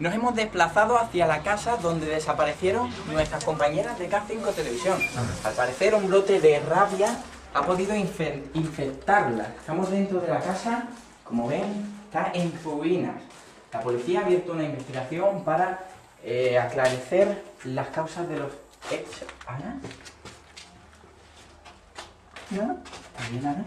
Nos hemos desplazado hacia la casa donde desaparecieron nuestras compañeras de K5 Televisión. Al parecer un brote de rabia ha podido infectarla. Estamos dentro de la casa, como ven, está en ruinas. La policía ha abierto una investigación para eh, aclarecer las causas de los hechos. ¿Ana? ¿No? ¿Está bien, Ana? ¿Ana?